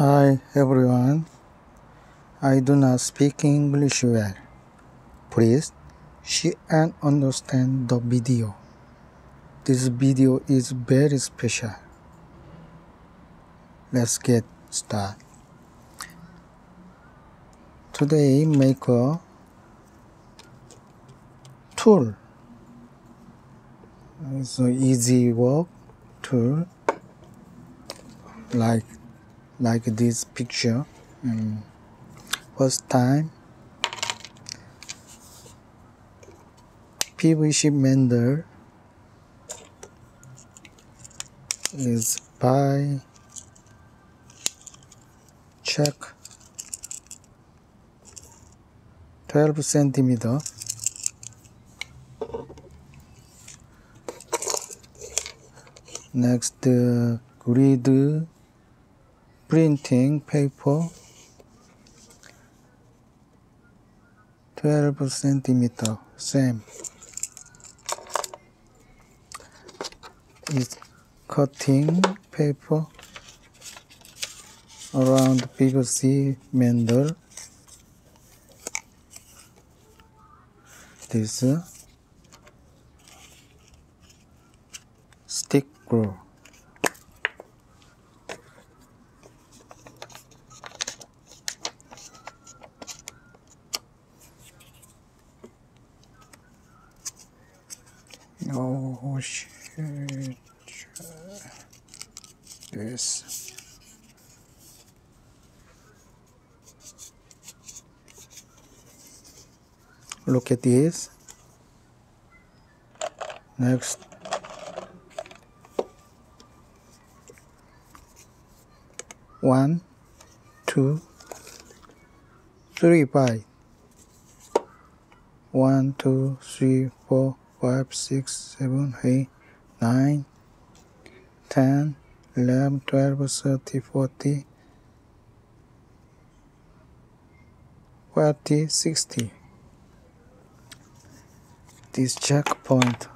Hi everyone. I do not speak English well. Please see and understand the video. This video is very special. Let's get started. Today make a tool. It's an easy work tool like like this picture. And first time PVC mender is by check 12 centimeter next uh, grid printing paper 12 centimeter same. Is cutting paper around PVC mender this uh, stick glue Shit. This. Look at this. Next. One, two, three bite. One, two, three, four, 5, 6, 7, 8, 9, 10, 11, 12, 30, 40, 40, 60. This checkpoint.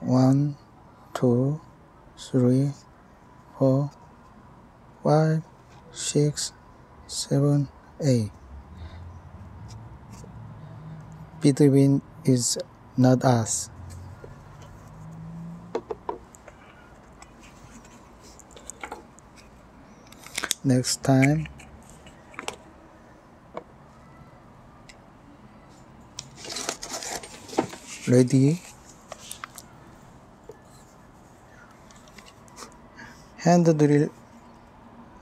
1, 2, 3, 4, 5, 6, 7, 8. Peter Win is not us. Next time, ready, hand the drill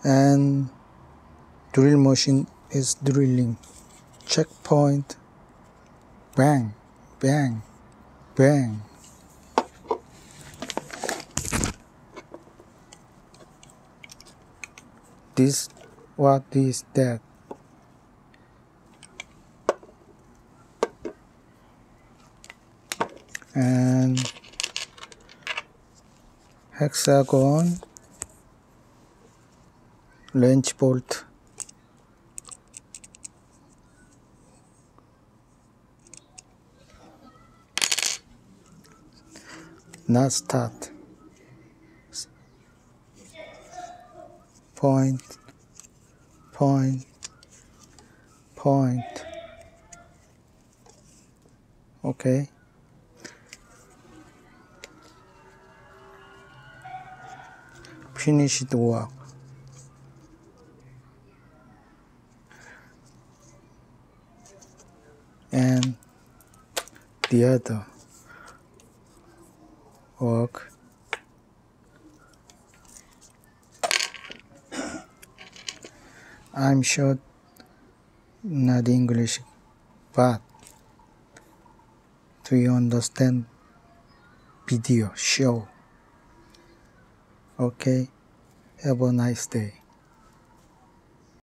and drill machine is drilling. Checkpoint bang, bang, bang. This, what is that? And hexagon wrench bolt not start. Point point point. Okay. Finish the work. And the other work I'm sure not English but do you understand video show? Okay have a nice day